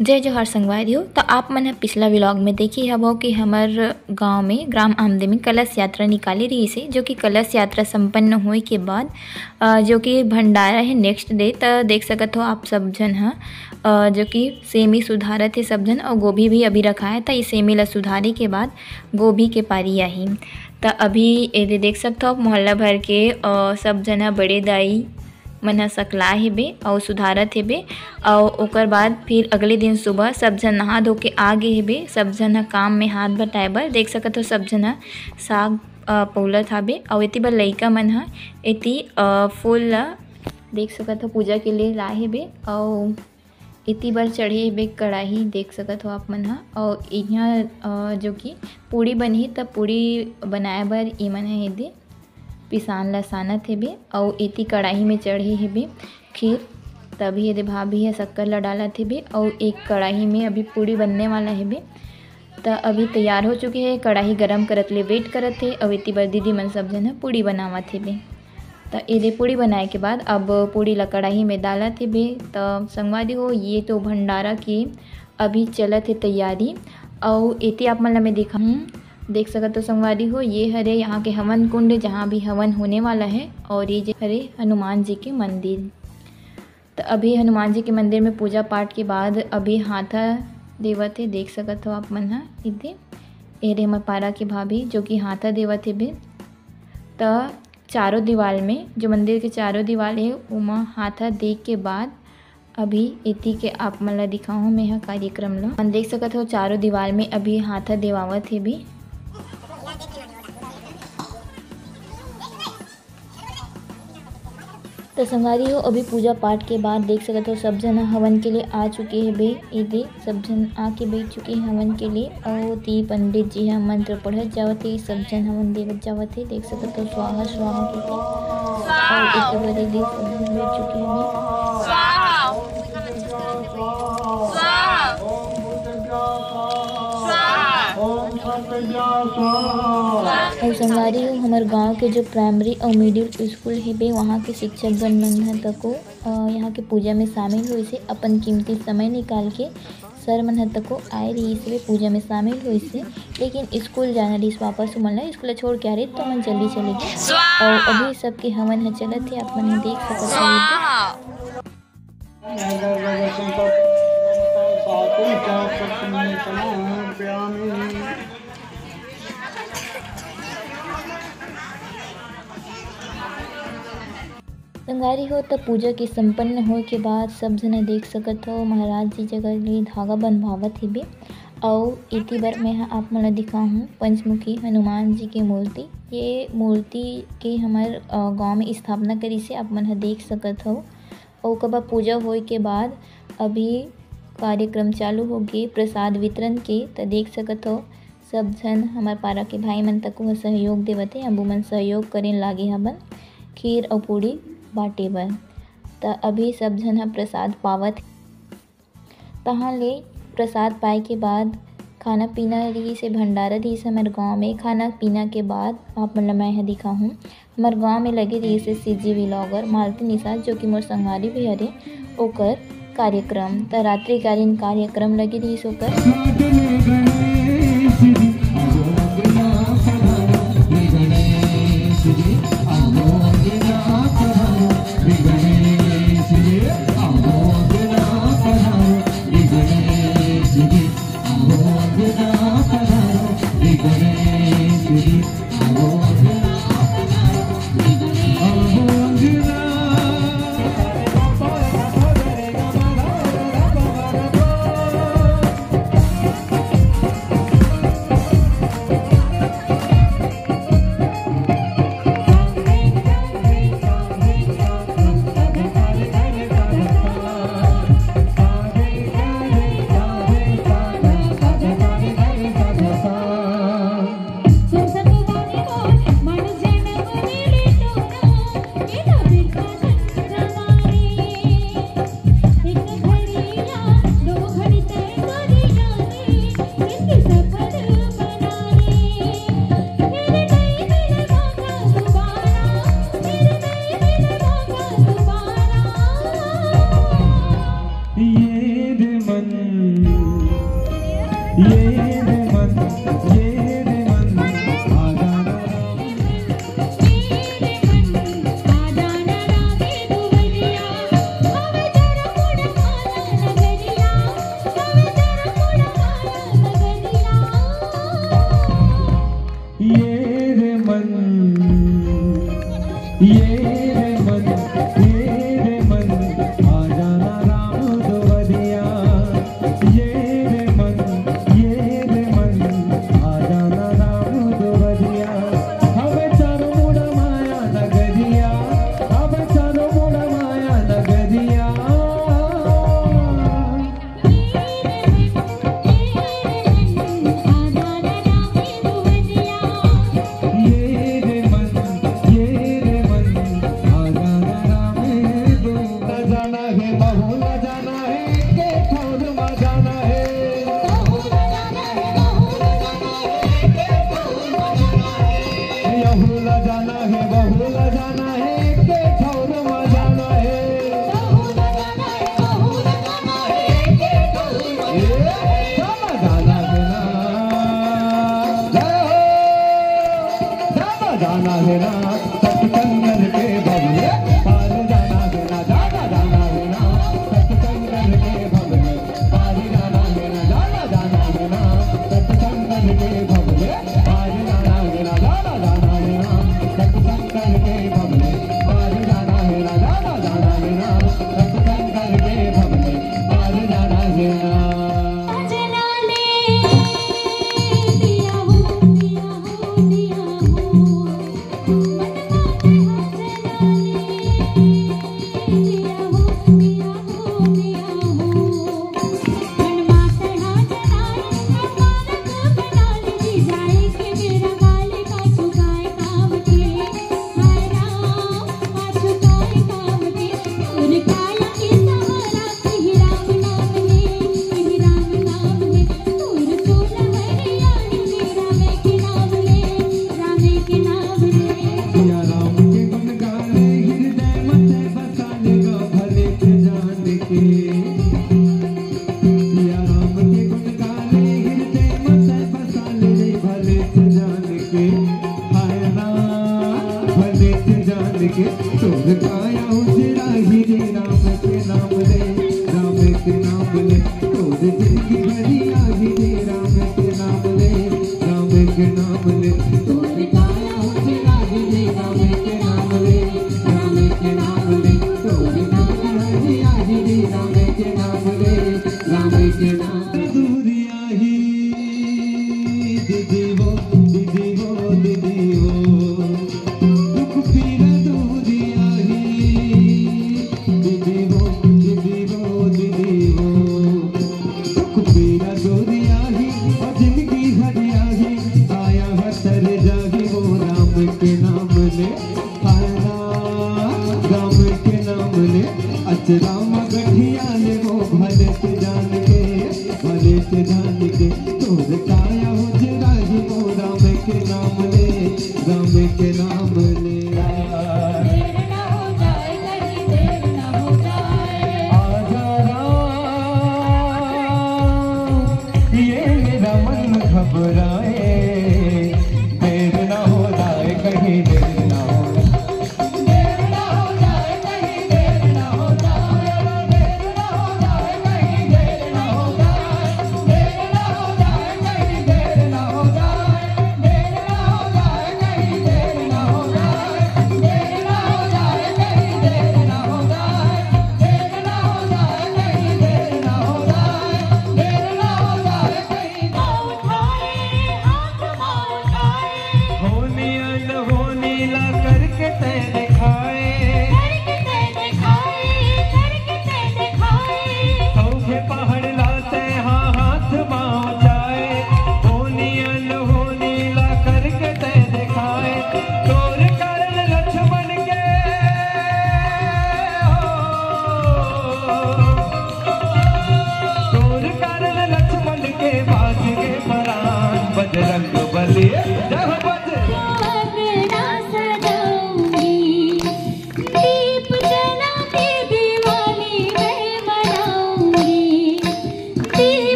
जय जोहार संगवारी हो। तो आप मन ह पिछला व्लॉग में देखी है वो कि हमर गाँव में ग्राम आमदे में कलश यात्रा निकाली रही से जो कि कलश यात्रा संपन्न होए के बाद जो कि भंडारा है नेक्स्ट डे तो देख सकत हो आप सब जन ह जो कि सेमी सुधारत है सब जन, और गोभी भी अभी रखा है। तो इस सेमी ला सुधारे के बाद गोभी के पारी आही। तो अभी ये देख सकते हो आप मोहल्ला भर के सब जन बड़े दाई मन ह सकला हेबे अउ सुधारत हेबे अउ ओकर बाद फिर अगले दिन सुबह सब झन नहा धो के आ गे हेबे सब झन ह काम में हाथ बटाए बर। देख सकत हो सब ह साग पउलत हाबे अउ एती बर लइका मन ह एती फूल ला देख सकत हो पूजा के लिए लाए हेबे अउ एती बर चढ़े हेबे कड़ाही, देख सकत हो आप मन ह। अउ इहाँ जो कि पूड़ी बनही त पूड़ी बनाए बर ई मन ह पिसान ल सानत हेबे अउ एती कढ़ाई में चढ़े हेबे खीर। तभी एदे भाभी है शक्कर ल डालत हेबे अउ एक कड़ाही में अभी पूड़ी बनने वाला हेबे त अभी तैयार हो चुके हे कड़ाही गरम करत ले वेट करत हे अब एती बर दीदी मन सब ह पूड़ी बनावत हेबे त एदे पूड़ी बनाए के बाद अब पूड़ी ला कड़ाही में डाला डालत हेबे त संगवारी हो, ये तो भंडारा की अभी चलत हे तैयारी। और एती आप मन ला मैं दिखाऊँ देख सकत हो संगवारी हो, ये हरे यहाँ के हवन कुंड जहाँ भी हवन होने वाला है और ये हरे हनुमान जी के मंदिर। तो अभी हनुमान जी के मंदिर में पूजा पाठ के बाद अभी हाथा देवत है देख सकत हो आप मन ह इधे एरे हमर पारा के भाभी जो कि हाथा देवत हेबे त चारों दीवाल में, जो मंदिर के चारों दीवाल है, उमा हाथा देख के बाद अभी इति के आप मन ला दिखाऊँ मैं ह कार्यक्रम ला। देख सकत हो चारों दीवाल में अभी हाथा देवावत हेबे तो संगारी हो अभी पूजा पाठ के बाद देख सकत हो सब जन हवन के लिए आ चुके हैं बे इधे सब जन आके बैठ चुके हैं हवन के लिए। और ती पंडित जी ह मंत्र पढ़त जावत है सब जन हवन देवत जावत है। देख सकत हो स्वाहा स्वाहा के और एक बार दीदी सब जन बैठ चुके हैं और संगवारी हो हमार गाँव के जो प्राइमरी और मिडिल स्कूल हेबे वहाँ के शिक्षक गण मन ह तको यहाँ के पूजा में शामिल हुई से अपन कीमती समय निकाल के सर मन ह तको आए रही से पूजा में शामिल हुई से लेकिन स्कूल जाना रही वापस मन ला स्कूल छोड़ के आ रही तो मन जल्दी चले गए। और अभी सबके हवन ह चलत है आप मन ह देख सकत हो। संगारी हो, तब पूजा के संपन्न होए के बाद सब जना देख सकत हो, महाराज जी जगह ले धागा बंधवावत हेबे। अउ इति बर मैं ह आप मन ला दिखाहूँ, पंचमुखी हनुमान जी के मूर्ति। ये मूर्ति के हमर गाँव में स्थापना करी से आप मन ह देख सकत हो। ओकर बाद पूजा होए के बाद अभी कार्यक्रम चालू हो गे प्रसाद वितरण के, त देख सकत हो। सब झन हमार पारा के भाई मन तको ह सहयोग देवत हे अबू मन सहयोग करेन लागे हबन खीर अउ पूड़ी बाटे बर त अभी सब झन ह प्रसाद पावत तहाँ ले प्रसाद पाए के बाद खाना पीना रही से भंडारा से हमारे गाँव में खाना पीना के बाद आप मन ला मैं ह दिखाहूँ। हमारे गाँव में लगे रही से सी जी व्लॉगर मालती निषाद जो कि मोर संगवारी भी हरे ओकर कार्यक्रम। त रात्रिकालीन कार्यक्रम लगे रही से जाना है बहुला के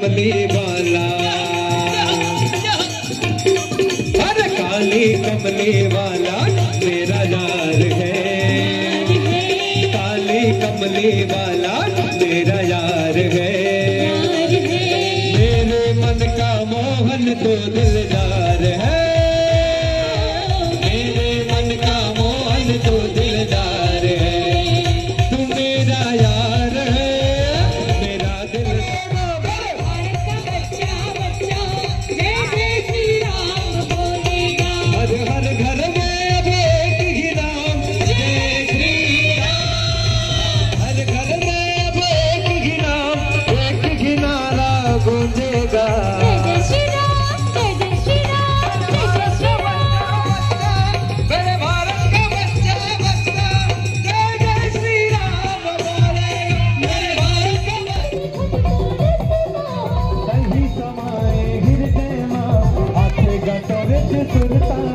कमले वाला। हर काले कमले वाला मेरा यार है। काले कमले वाला मेरा यार Thank you.